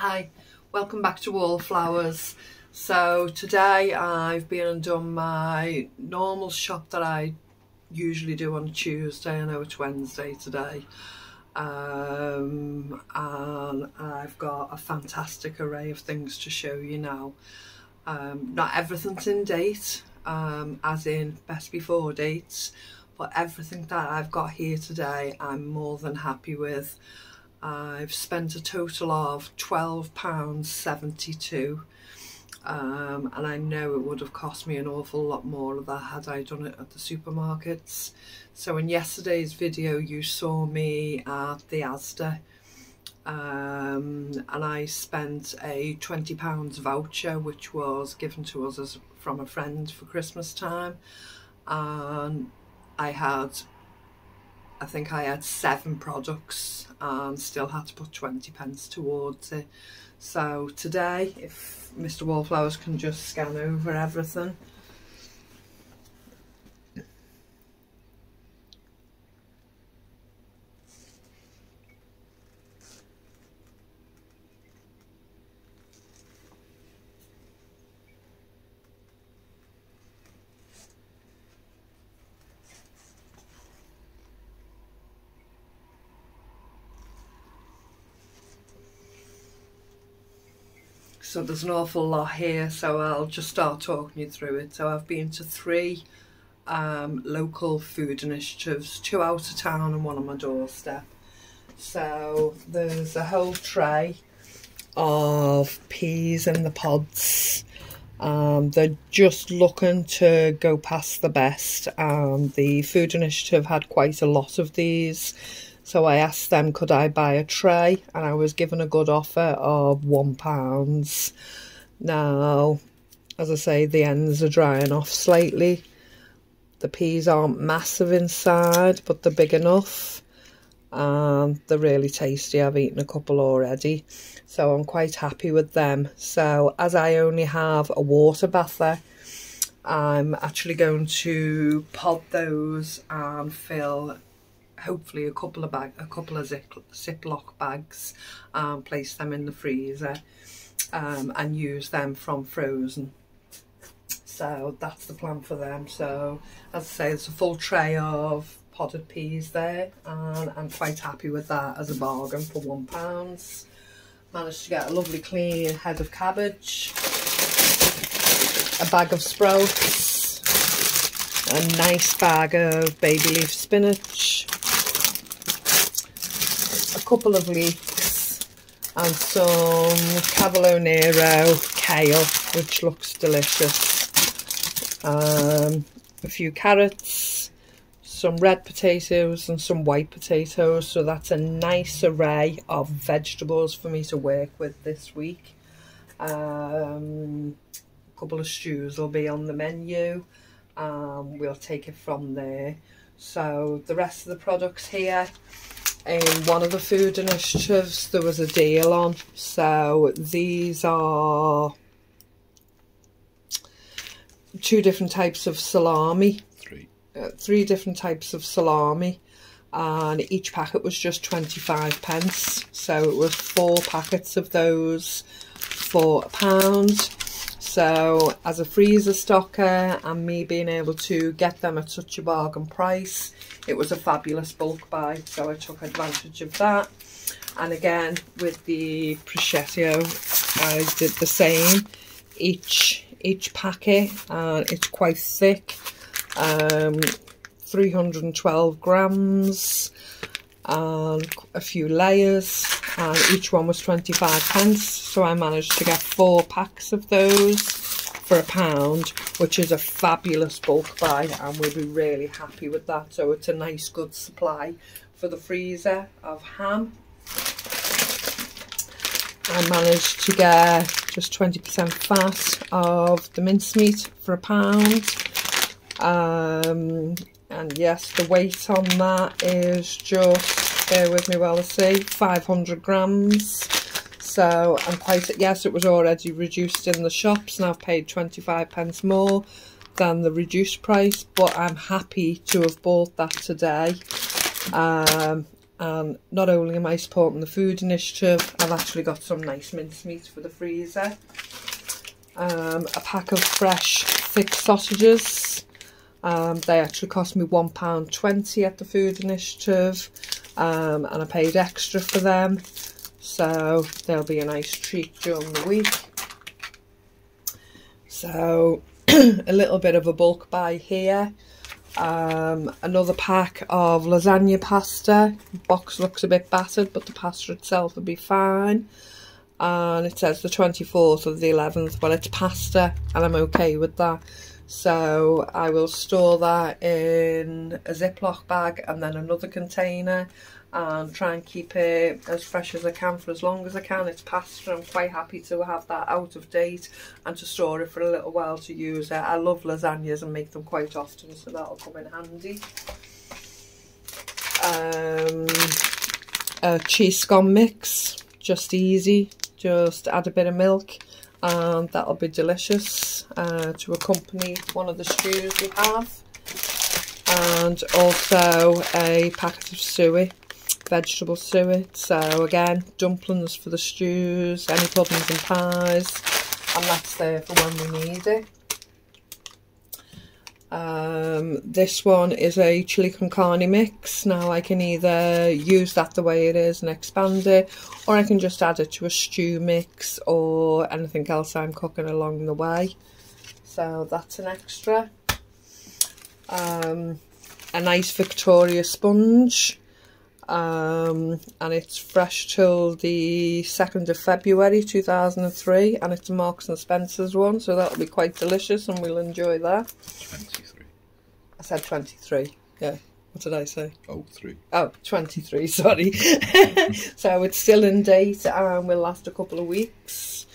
Hi, welcome back to Wallflowers. So today I've been and done my normal shop that I usually do on Tuesday. I know it's Wednesday today. Um, and I've got a fantastic array of things to show you now. Um, not everything's in date, um, as in best before dates, but everything that I've got here today I'm more than happy with. I've spent a total of £12.72 um, and I know it would have cost me an awful lot more of that had I done it at the supermarkets. So in yesterday's video you saw me at the Asda um, and I spent a £20 voucher which was given to us as, from a friend for Christmas time and I had I think I had seven products and still had to put 20 pence towards it. So today, if Mr Wallflowers can just scan over everything, so there's an awful lot here so I'll just start talking you through it. So I've been to three um, local food initiatives two out of town and one on my doorstep. So there's a whole tray of peas in the pods. Um, they're just looking to go past the best um, the food initiative had quite a lot of these so I asked them, could I buy a tray? And I was given a good offer of £1. Now, as I say, the ends are drying off slightly. The peas aren't massive inside, but they're big enough. And they're really tasty. I've eaten a couple already. So I'm quite happy with them. So as I only have a water bath there, I'm actually going to pod those and fill hopefully a couple of bag, a couple of zip, Ziploc bags and place them in the freezer um, and use them from frozen. So that's the plan for them. So as I say, it's a full tray of potted peas there and I'm quite happy with that as a bargain for one pound. Managed to get a lovely clean head of cabbage, a bag of sprouts, a nice bag of baby leaf spinach, couple of leeks and some Cavolo Nero kale, which looks delicious. Um, a few carrots, some red potatoes and some white potatoes. So that's a nice array of vegetables for me to work with this week. Um, a couple of stews will be on the menu. Um, we'll take it from there. So the rest of the products here in one of the food initiatives there was a deal on. So these are two different types of salami. Three. Uh, three different types of salami and each packet was just 25 pence. So it was four packets of those for a pound so as a freezer stocker and me being able to get them at such a bargain price it was a fabulous bulk buy, so I took advantage of that. And again, with the prosciutto, I did the same. Each each packet, and uh, it's quite thick. Um, 312 grams and a few layers and each one was 25 pence so I managed to get four packs of those for a pound, which is a fabulous bulk buy and we'll be really happy with that. So it's a nice good supply for the freezer of ham. I managed to get just 20% fat of the mincemeat for a pound. Um, and yes, the weight on that is just, bear with me while I see, 500 grams. So I'm quite, yes, it was already reduced in the shops and I've paid 25 pence more than the reduced price, but I'm happy to have bought that today. Um, and not only am I supporting the food initiative I've actually got some nice mincemeat for the freezer um, a pack of fresh thick sausages um, they actually cost me £1.20 at the food initiative um, and I paid extra for them so they'll be a nice treat during the week so a little bit of a bulk buy here um, another pack of lasagna pasta. Box looks a bit battered, but the pasta itself will be fine. And it says the 24th of the 11th. Well, it's pasta, and I'm okay with that. So I will store that in a Ziploc bag and then another container and try and keep it as fresh as I can for as long as I can. It's pasta, I'm quite happy to have that out of date and to store it for a little while to use it. I love lasagnas and make them quite often, so that'll come in handy. Um, a cheese scone mix, just easy, just add a bit of milk and that'll be delicious uh, to accompany one of the stews we have and also a packet of suet vegetable suet. So again, dumplings for the stews, any puddings and pies, and that's there for when we need it. Um, this one is a chili con carne mix. Now I can either use that the way it is and expand it, or I can just add it to a stew mix or anything else I'm cooking along the way. So that's an extra. Um, a nice Victoria sponge um, and it's fresh till the 2nd of February 2003 and it's a Marks and Spencer's one so that'll be quite delicious and we'll enjoy that. 23 I said 23 yeah. What did I say? Oh 3 oh 23 sorry. So it's still in date and will last a couple of weeks.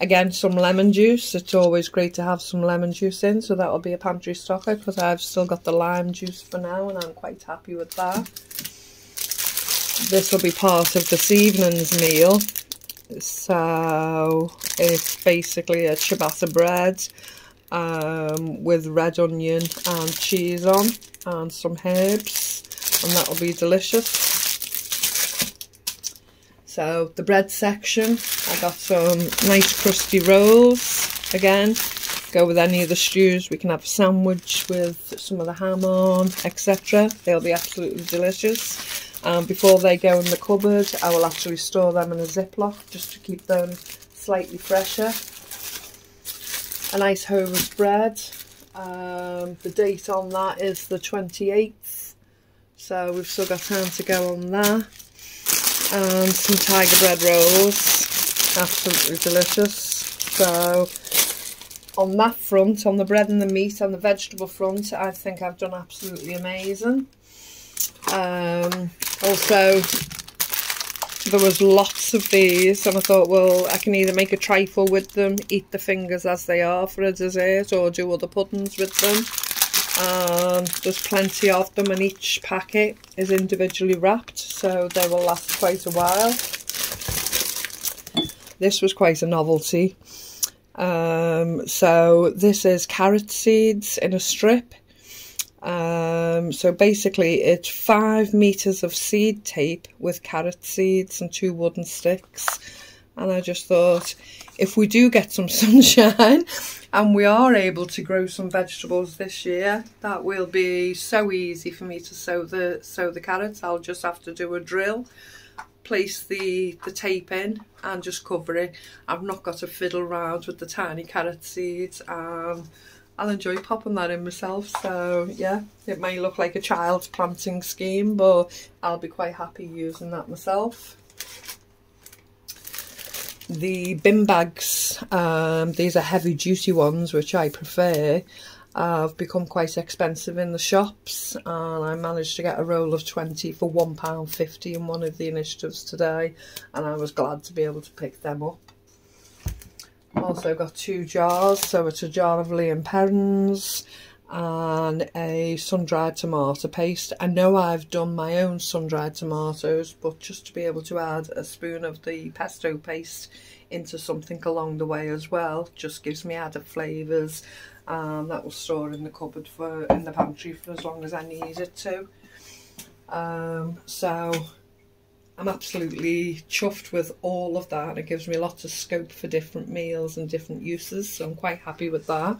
Again some lemon juice. It's always great to have some lemon juice in so that'll be a pantry stocker because I've still got the lime juice for now and I'm quite happy with that this will be part of this evening's meal. So it's basically a ciabatta bread um, with red onion and cheese on and some herbs and that will be delicious. So the bread section, I got some nice crusty rolls again. Go with any of the stews. We can have a sandwich with some of the ham on, etc. They'll be absolutely delicious um, before they go in the cupboard I will actually store them in a Ziploc just to keep them slightly fresher. A nice Hovis bread, um, the date on that is the 28th so we've still got time to go on that and some tiger bread rolls, absolutely delicious. So on that front, on the bread and the meat, and the vegetable front, I think I've done absolutely amazing. Um, also, there was lots of these and I thought, well, I can either make a trifle with them, eat the fingers as they are for a dessert or do other puddings with them. Um, there's plenty of them and each packet is individually wrapped so they will last quite a while. This was quite a novelty. Um, so this is carrot seeds in a strip um, so basically it's five meters of seed tape with carrot seeds and two wooden sticks. And I just thought, if we do get some sunshine and we are able to grow some vegetables this year, that will be so easy for me to sow the sow the carrots. I'll just have to do a drill, place the, the tape in and just cover it. I've not got to fiddle around with the tiny carrot seeds. Um, I'll enjoy popping that in myself. So yeah, it may look like a child's planting scheme, but I'll be quite happy using that myself. The bin bags, um, these are heavy duty ones, which I prefer. Have become quite expensive in the shops and I managed to get a roll of 20 for £1.50 in one of the initiatives today and I was glad to be able to pick them up. Also got two jars, so it's a jar of Lea and Perrins and a sun-dried tomato paste. I know I've done my own sun-dried tomatoes, but just to be able to add a spoon of the pesto paste into something along the way as well, just gives me added flavours. And that will store in the cupboard for in the pantry for as long as I need it to. Um, so I'm absolutely chuffed with all of that. It gives me lots of scope for different meals and different uses, so I'm quite happy with that.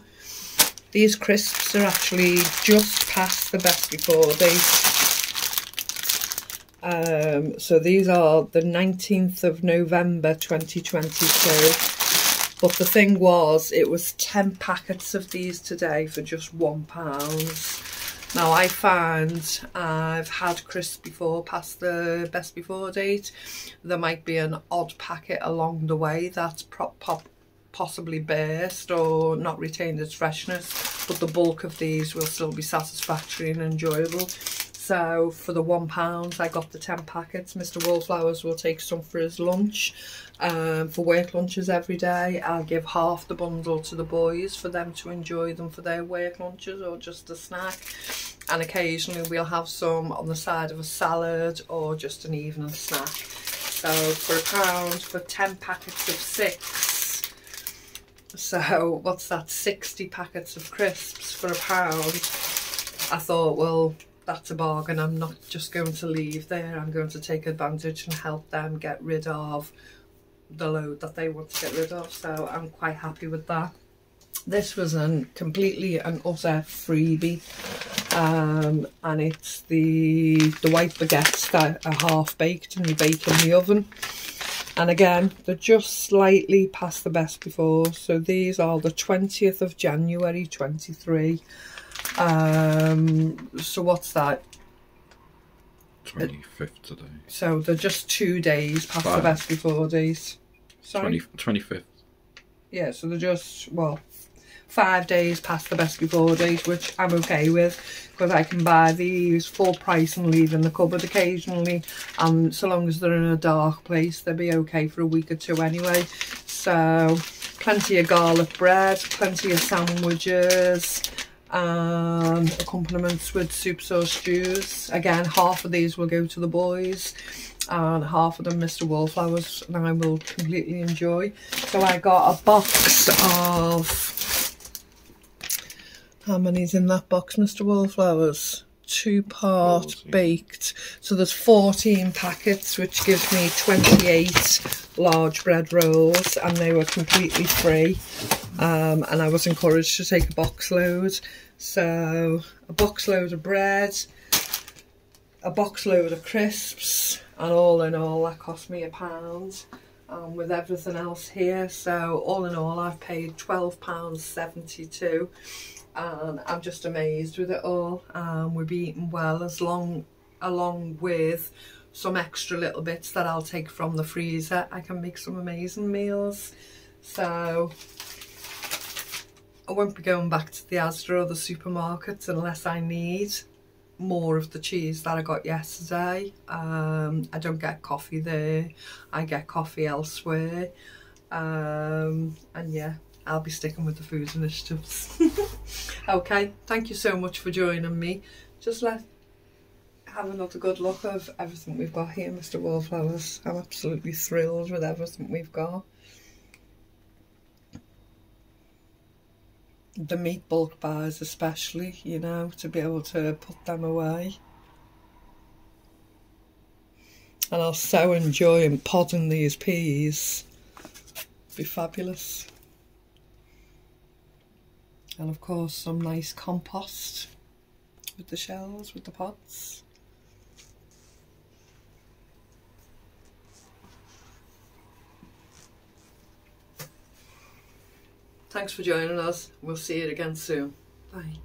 These crisps are actually just past the best before date. Um, so these are the 19th of November 2022. But the thing was, it was 10 packets of these today for just £1. Now I find I've had crisps before past the best before date. There might be an odd packet along the way that's prop, pop, possibly burst or not retained its freshness but the bulk of these will still be satisfactory and enjoyable so for the one pound I got the 10 packets. Mr Wallflowers will take some for his lunch um, for work lunches every day. I'll give half the bundle to the boys for them to enjoy them for their work lunches or just a snack. And occasionally we'll have some on the side of a salad or just an evening snack. So for a pound for 10 packets of six. So what's that? 60 packets of crisps for a pound. I thought well that's a bargain. I'm not just going to leave there. I'm going to take advantage and help them get rid of the load that they want to get rid of. So I'm quite happy with that. This was a completely an utter freebie. Um, and it's the the white baguettes that are half baked and you bake in the oven. And again, they're just slightly past the best before. So these are the 20th of January 23. Um, so what's that? 25th today. So they're just two days past Five. the best before days. Sorry? 20, 25th. Yeah, so they're just, well, five days past the best before days, which I'm okay with because I can buy these full price and leave in the cupboard occasionally. And so long as they're in a dark place, they'll be okay for a week or two anyway. So plenty of garlic bread, plenty of sandwiches, um, accompaniments with soups or stews. Again, half of these will go to the boys and half of them Mr. Wallflowers and I will completely enjoy. So I got a box of, how many's in that box Mr. Wallflowers? Two part 14. baked. So there's 14 packets which gives me 28 large bread rolls and they were completely free. Um, and I was encouraged to take a box load. So a box load of bread, a box load of crisps, and all in all that cost me a pound um, with everything else here. So all in all I've paid £12.72 and I'm just amazed with it all. Um, we've eaten well as long along with some extra little bits that I'll take from the freezer. I can make some amazing meals. So I won't be going back to the Asda or the supermarkets unless I need more of the cheese that I got yesterday. Um, I don't get coffee there. I get coffee elsewhere. Um, and yeah, I'll be sticking with the food initiatives. okay, thank you so much for joining me. Just let have another good look of everything we've got here, Mr. Wallflowers. I'm absolutely thrilled with everything we've got. The meat bulk bars especially, you know, to be able to put them away. And I'll so enjoy podding these peas. Be fabulous. And of course some nice compost with the shells, with the pods. Thanks for joining us. We'll see you again soon. Bye.